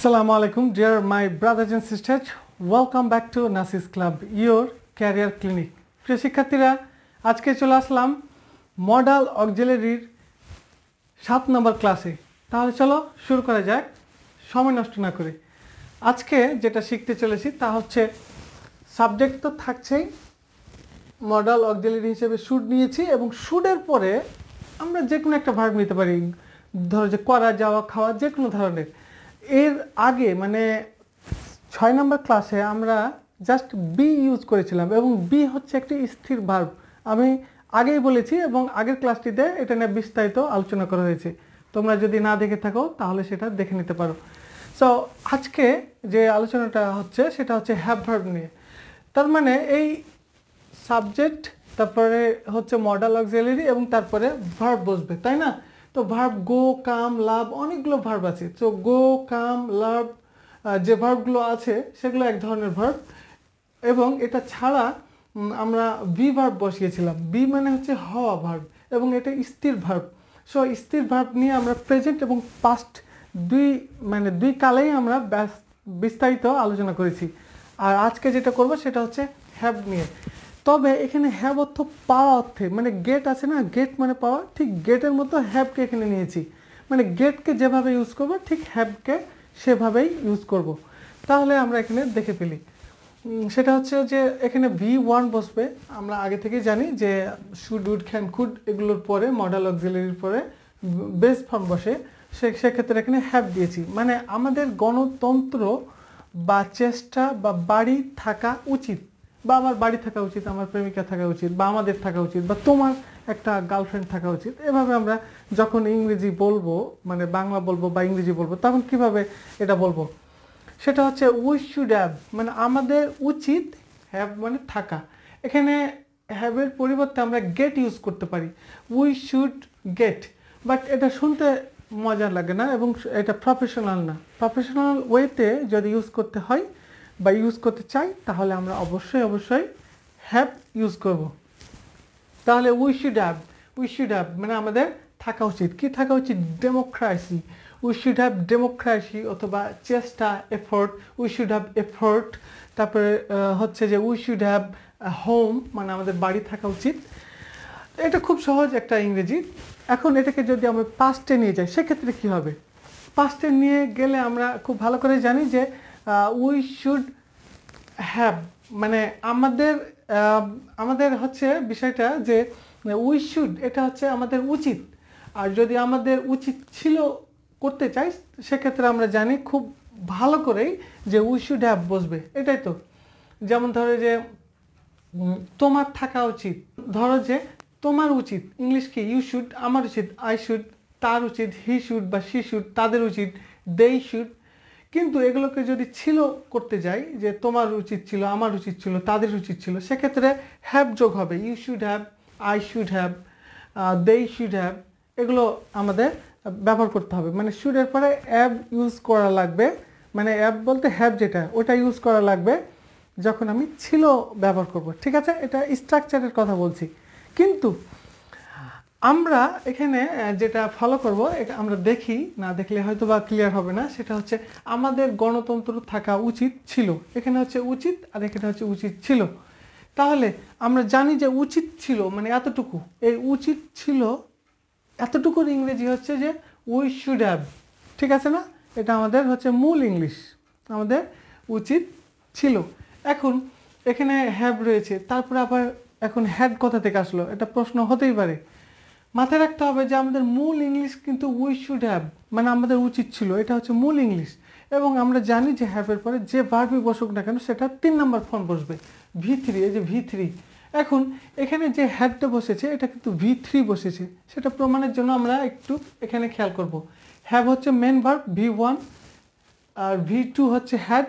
Assalamu alaikum, dear my brothers and sisters. Welcome back to Nasis Club, your career clinic. প্রিয় শিক্ষার্থীরা আজকে চলে আসলাম model অক্সিলারির সাত নম্বর ক্লাসে তাহলে চলো শুরু করা যাক সময় নষ্ট না করে আজকে যেটা শিখতে চলেছি তা হচ্ছে সাবজেক্ট তো থাকছেই মডেল অক্সিলারি হিসেবে শুট নিয়েছি এবং শুটের পরে আমরা যে কোনো একটা ভার্ব নিতে পারি ধরো যে করা যাওয়া খাওয়া যে কোনো ধরনের এর আগে মানে ছয় নম্বর ক্লাসে আমরা জাস্ট বি ইউজ করেছিলাম এবং বি হচ্ছে একটি স্থির ভার্ব আমি আগেই বলেছি এবং আগের ক্লাসটিতে এটা নিয়ে বিস্তারিত আলোচনা করা হয়েছে। তোমরা যদি না দেখে থাকো, তাহলে সেটা দেখে নিতে পারো। সো আজকে যে আলোচনাটা হচ্ছে, সেটা হচ্ছে হ্যাভ ভার্ব নিয়ে। তার মানে এই সাবজেক্ট তারপরে হচ্ছে মডেল অক্সিলারি এবং তারপরে ভার্ব বসবে, তাই না? তো ভার্ব গো কাম লাভ অনেকগুলো ভার্ব আছে। তো গো কাম লাভ যে ভার্বগুলো আছে, সেগুলো এক ধরনের ভার্ব এবং এটা ছাড়া আমরা বি ভার্ব বসিয়েছিলাম। বি মানে হচ্ছে হওয়া ভার্ব এবং এটা স্থির ভার্ব সো স্থির ভার্ব নিয়ে আমরা প্রেজেন্ট এবং পাস্ট দুই মানে দুই কালেই আমরা বিস্তারিত আলোচনা করেছি। আর আজকে যেটা করব, সেটা হচ্ছে হ্যাভ নিয়ে। তবে এখানে হ্যাভ অর্থ পাওয়া অর্থে মানে গেট আছে না গেট মানে পাওয়া, ঠিক গেটের মতো হ্যাভকে এখানে নিয়েছি। মানে গেটকে যেভাবে ইউজ করব, ঠিক হ্যাভকে সেভাবেই ইউজ করব। তাহলে আমরা এখানে দেখে ফেলি। সেটা হচ্ছে যে এখানে ভি ওয়ান বসবে। আমরা আগে থেকেই জানি যে শুড উড ক্যান কুড এগুলোর পরে মডেল অক্সিলারির পরে বেস ফর্ম বসে। সে, সেক্ষেত্রে এখানে হ্যাভ দিয়েছি। মানে আমাদের গণতন্ত্র বা চেষ্টা বা বাড়ি থাকা উচিত। বা আমার বাড়ি থাকা উচিত, আমার প্রেমিকা থাকা উচিত, বা আমাদের থাকা উচিত, বা তোমার একটা গার্লফ্রেন্ড থাকা উচিত। এভাবে আমরা যখন ইংরেজি বলব মানে বাংলা বলব বা ইংরেজি বলব, তখন কীভাবে এটা বলব? সেটা হচ্ছে উই শুড হ্যাভ মানে আমাদের উচিত হ্যাভ মানে থাকা। এখানে হ্যাভের পরিবর্তে আমরা গেট ইউজ করতে পারি। উই শুড গেট বাট এটা শুনতে মজা লাগে না এবং এটা প্রফেশনাল না। প্রফেশনাল ওয়েতে যদি ইউজ করতে হয় বা ইউজ করতে চাই, তাহলে আমরা অবশ্যই অবশ্যই হ্যাভ ইউজ করব। তাহলে we should have we should have মানে আমাদের থাকা উচিত। কি থাকা উচিত? Democracy we should have democracy অথবা চেষ্টা effort we should have effort তারপরে হচ্ছে যে উই শুড হ্যাভ হোম মানে আমাদের বাড়ি থাকা উচিত। এটা খুব সহজ একটা ইংরেজি। এখন এটাকে যদি আমরা পাস্টে নিয়ে যাই, সেক্ষেত্রে কি হবে? পাস্টে নিয়ে গেলে আমরা খুব ভালো করে জানি যে উই শুড হ্যাভ মানে আমাদের আমাদের হচ্ছে বিষয়টা যে উই শুড এটা হচ্ছে আমাদের উচিত। আর যদি আমাদের উচিত ছিল করতে চাই, সেক্ষেত্রে আমরা জানি খুব ভালো করেই যে উই শুড হ্যাভ বসবে। এটাই তো। যেমন ধরো যে তোমার থাকা উচিত। ধরো যে, তোমার উচিত, ইংলিশ কি ইউ শুড আমার উচিত আই শুড তার উচিত হি শুড বা শি শুড তাদের উচিত দেই শুড কিন্তু এগুলোকে যদি ছিল করতে যাই যে তোমার উচিত ছিল, আমার উচিত ছিল, তাদের উচিত ছিল, সেক্ষেত্রে হ্যাভ যোগ হবে। You should have I should have they should have এগুলো আমাদের ব্যবহার করতে হবে। মানে শুডের পরে অ্যাব ইউজ করা লাগবে। মানে অ্যাপ বলতে হ্যাভ যেটা, ওটা ইউজ করা লাগবে যখন আমি ছিল ব্যবহার করব। ঠিক আছে? এটা স্ট্রাকচারের কথা বলছি। কিন্তু আমরা এখানে যেটা ফলো করব, এটা আমরা দেখি, না দেখলে হয়তো বা ক্লিয়ার হবে না, সেটা হচ্ছে আমাদের গণতন্ত্র থাকা উচিত ছিল। এখানে হচ্ছে উচিত আর এখানে হচ্ছে উচিত ছিল। তাহলে আমরা জানি যে উচিত ছিল মানে এতটুকু। এই উচিত ছিল, এতটুকুর ইংরেজি হচ্ছে যে উই শুড হ্যাভ ঠিক আছে না? এটা আমাদের হচ্ছে মূল ইংলিশ, আমাদের উচিত ছিল। এখন এখানে হ্যাভ রয়েছে, তারপরে আবার এখন হ্যাড কোথা থেকে আসলো? এটা প্রশ্ন হতেই পারে। মাথায় রাখতে হবে যে আমাদের মূল ইংলিশ কিন্তু উই শুড হ্যাভ মানে আমাদের উচিত ছিল, এটা হচ্ছে মূল ইংলিশ। এবং আমরা জানি যে হ্যাভের পরে যে ভার্বই বসুক না কেন, সেটা তিন নম্বর ফর্ম বসবে ভি থ্রি এই যে ভি থ্রি এখন এখানে যে হ্যাডটা বসেছে, এটা কিন্তু ভি থ্রি বসেছে, সেটা প্রমাণের জন্য আমরা একটু এখানে খেয়াল করব। হ্যাভ হচ্ছে মেন ভার্ব ভি ওয়ান আর ভি টু হচ্ছে হ্যাড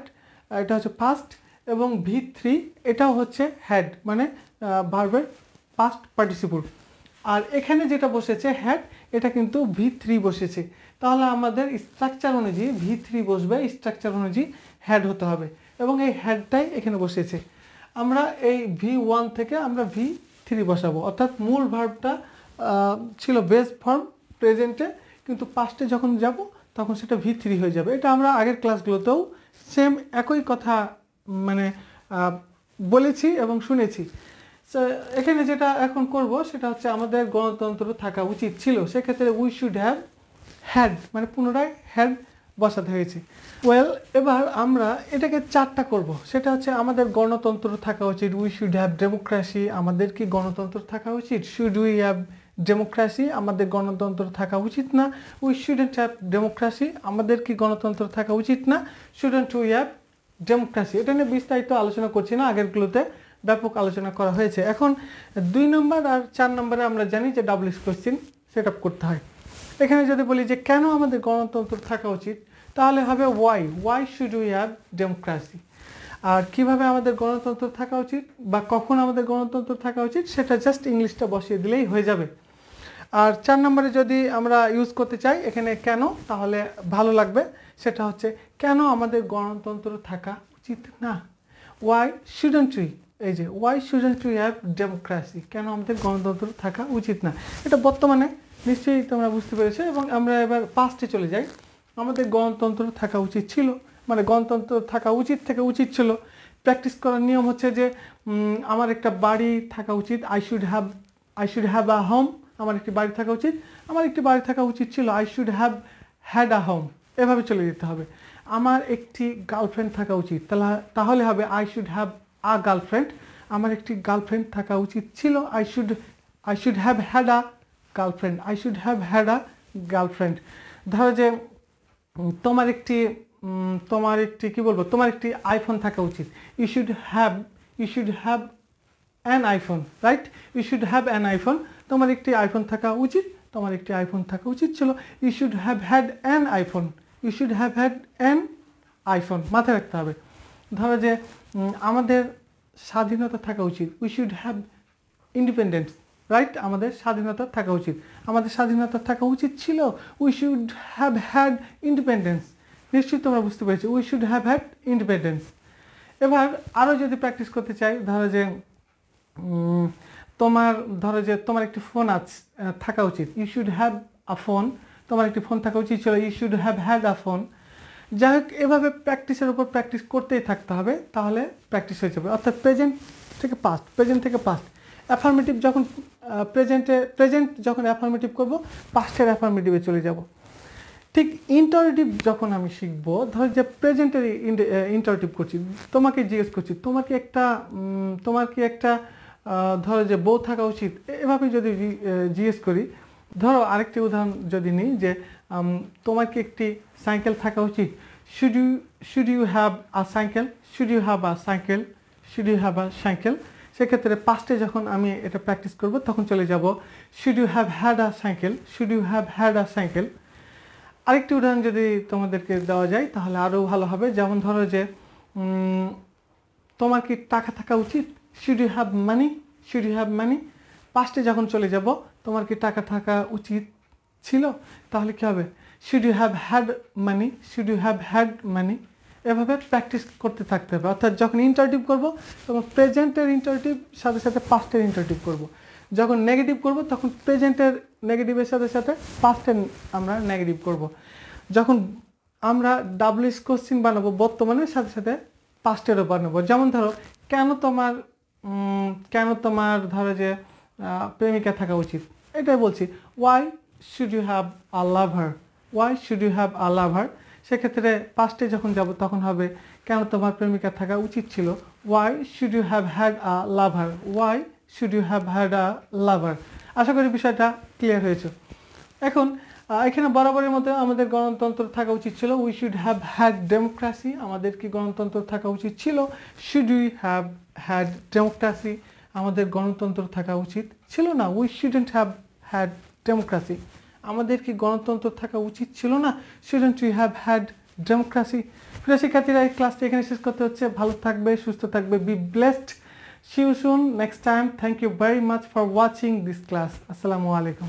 এটা হচ্ছে পাস্ট এবং ভি থ্রি এটাও হচ্ছে হ্যাড মানে ভার্বের পাস্ট পার্টিসিপল আর এখানে যেটা বসেছে হ্যাড এটা কিন্তু ভি থ্রি বসেছে। তাহলে আমাদের স্ট্রাকচার অনুযায়ী ভি থ্রি বসবে স্ট্রাকচার অনুযায়ী হ্যাড হতে হবে। এবং এই হ্যাডটাই এখানে বসেছে। আমরা এই ভি ওয়ান থেকে আমরা ভি থ্রি বসাবো। অর্থাৎ মূল ভার্বটা ছিল বেস ফর্ম প্রেজেন্টে কিন্তু পাস্টে যখন যাব, তখন সেটা ভি থ্রি হয়ে যাবে। এটা আমরা আগের ক্লাসগুলোতেও সেম একই কথা মানে বলেছি এবং শুনেছি। এখানে যেটা এখন করব, সেটা হচ্ছে আমাদের গণতন্ত্র থাকা উচিত ছিল। সেক্ষেত্রে উই শুড হ্যাভ হ্যাড মানে পুনরায় হ্যাড বসাতে হয়েছে। ওয়েল এবার আমরা এটাকে চারটা করব। সেটা হচ্ছে আমাদের গণতন্ত্র থাকা উচিত। উই শুড হ্যাভ ডেমোক্রেসি আমাদের কি গণতন্ত্র থাকা উচিত? শুড উই হ্যাভ ডেমোক্রেসি আমাদের গণতন্ত্র থাকা উচিত না? উই শুডেন্ট হ্যাভ ডেমোক্রেসি আমাদের কি গণতন্ত্র থাকা উচিত না? শুডেন্ট উই হ্যাভ ডেমোক্রেসি এটা নিয়ে বিস্তারিত আলোচনা করছি না আগেরগুলোতে। ব্যাপক আলোচনা করা হয়েছে। এখন দুই নম্বর আর চার নম্বরে আমরা জানি যে ডাবলিস কোশ্চিন সেট করতে হয়। এখানে যদি বলি যে কেন আমাদের গণতন্ত্র থাকা উচিত, তাহলে হবে why why should we have democracy আর কীভাবে আমাদের গণতন্ত্র থাকা উচিত বা কখন আমাদের গণতন্ত্র থাকা উচিত, সেটা জাস্ট ইংলিশটা বসিয়ে দিলেই হয়ে যাবে। আর চার নম্বরে যদি আমরা ইউজ করতে চাই এখানে কেন, তাহলে ভালো লাগবে। সেটা হচ্ছে, কেন আমাদের গণতন্ত্র থাকা উচিত না? ওয়াই শুডেন্ট উই এই যে why shouldn't we have democracy কেন আমাদের গণতন্ত্র থাকা উচিত না? এটা বর্তমানে নিশ্চয়ই তোমরা বুঝতে পেরেছ এবং আমরা এবার পাস্টে চলে যাই। আমাদের গণতন্ত্র থাকা উচিত ছিল মানে গণতন্ত্র থাকা উচিত থেকে উচিত ছিল। প্র্যাকটিস করার নিয়ম হচ্ছে যে আমার একটা বাড়ি থাকা উচিত I should have I should have a home আমার একটি বাড়ি থাকা উচিত। আমার একটি বাড়ি থাকা উচিত ছিল I should have had a home এভাবে চলে যেতে হবে। আমার একটি গার্লফ্রেন্ড থাকা উচিত। তাহলে তাহলে হবে I should have a girlfriend আমার একটি গার্লফ্রেন্ড থাকা উচিত ছিল। I should I should have had a girlfriend I should have had a girlfriend ধরো যে তোমার একটি তোমার একটি, কি বলব, তোমার একটি আইফোন থাকা উচিত। You should have you should have an iPhone right you should have an iPhone তোমার একটি আইফোন থাকা উচিত, তোমার একটি আইফোন থাকা উচিত ছিল। You should have had an iPhone you should have had an iPhone মাথায় রাখতে হবে। ধরো যে আমাদের স্বাধীনতা থাকা উচিত। We should have independence right আমাদের স্বাধীনতা থাকা উচিত। আমাদের স্বাধীনতা থাকা উচিত ছিল we should have had independence নিশ্চয়ই তোমরা বুঝতে পেরেছ we should have had independence এবার আরও যদি প্র্যাকটিস করতে চাই, ধরো যে তোমার, ধরো যে তোমার একটি ফোন আছে থাকা উচিত। You should have a phone তোমার একটি ফোন থাকা উচিত ছিল you should have had a phone যাই হোক এভাবে প্র্যাকটিসের উপর প্র্যাকটিস করতেই থাকতে হবে, তাহলে প্র্যাকটিস হয়ে যাবে। অর্থাৎ প্রেজেন্ট থেকে পাস্ট প্রেজেন্ট থেকে পাস্ট অ্যাফার্মেটিভ যখন প্রেজেন্টে প্রেজেন্ট যখন অ্যাফার্মেটিভ করব পাস্টের অ্যাফার্মেটিভে চলে যাব। ঠিক ইন্টারেটিভ যখন আমি শিখব, ধর যে প্রেজেন্টের ইন্টারেটিভ করছি, তোমাকে জিজ্ঞেস করছি, তোমার কি একটা তোমার কি একটা ধরো যে বউ থাকা উচিত? এভাবে যদি জিজ্ঞেস করি ধরো আরেকটি উদাহরণ যদি নিই যে তোমার কি একটি সাইকেল থাকা উচিত। Should you should you have a cycle should you have a cycle should you have a cycle সেক্ষেত্রে পাস্টে যখন আমি এটা প্র্যাকটিস করব, তখন চলে যাব। Should you have had a cycle should you have had a cycle আরেকটি উদাহরণ যদি তোমাদেরকে দেওয়া যায়, তাহলে আরও ভালো হবে। যেমন ধরো যে তোমার কি টাকা থাকা উচিত? Should you have money should you have money পাস্টে যখন চলে যাব তোমার কি টাকা থাকা উচিত ছিল? তাহলে কী হবে? Should you have had money should you have had money এভাবে প্র্যাকটিস করতে থাকতে হবে। অর্থাৎ যখন ইন্টারটিভ করব, তখন প্রেজেন্টের ইন্টারটিভ সাথে সাথে পাস্টের ইন্টারটিভ করব। যখন নেগেটিভ করব, তখন প্রেজেন্টের নেগেটিভের সাথে সাথে পাস্টের আমরা নেগেটিভ করব। যখন আমরা ডাব্লিউএস কোশ্চিন বানাবো বর্তমানের সাথে সাথে পাস্টেরও বানাবো। যেমন ধরো, কেন তোমার কেন তোমার ধরো যে প্রেমিকা থাকা উচিত। এটাই বলছি why should you have a lover why should you have a lover সেক্ষেত্রে পাস্টে যখন যাব, তখন হবে, কেন তোমার প্রেমিকা থাকা উচিত ছিল? Why should you have had a lover why should you have had a lover আশা করি বিষয়টা ক্লিয়ার হয়েছে। এখন এখানে বরাবরের মতো আমাদের গণতন্ত্র থাকা উচিত ছিল। We should have had democracy আমাদের কি গণতন্ত্র থাকা উচিত ছিল? Should we have had democracy আমাদের গণতন্ত্র থাকা উচিত। ছিল না we shouldn't have had democracy আমাদের কি গণতন্ত্র থাকা উচিত ছিল না? Shouldn't we have had democracy প্রিয় শিক্ষার্থীরা, এই ক্লাসটি এখানে শেষ করতে হচ্ছে। ভালো থাকবে, সুস্থ থাকবে। Be blessed See soon next time thank you very much for watching this class আসসালামু আলাইকুম.